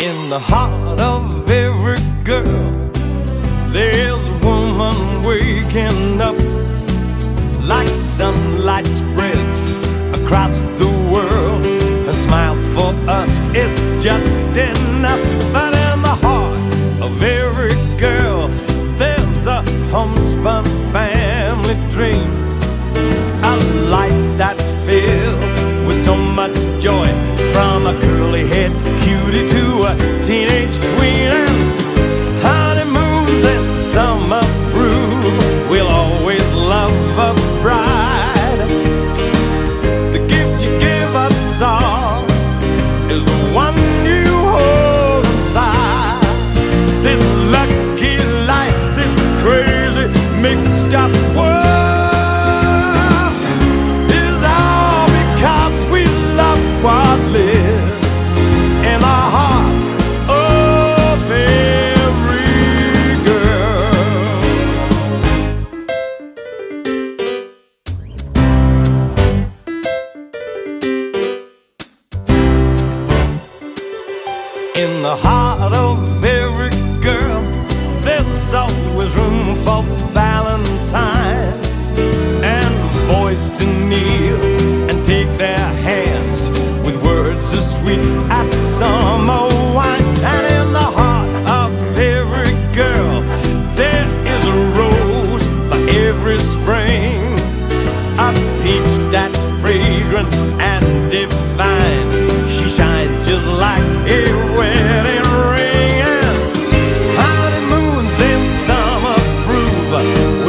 In the heart of every girl, there's a woman waking up like sunlight spreads across the world. A smile for us is just enough. But in the heart of every girl, there's a homespun family dream. A life that's filled with so much joy from a curly In the heart of every girl, there's always room for valentines and boys to kneel and take their hands with words as sweet as summer. Cuba.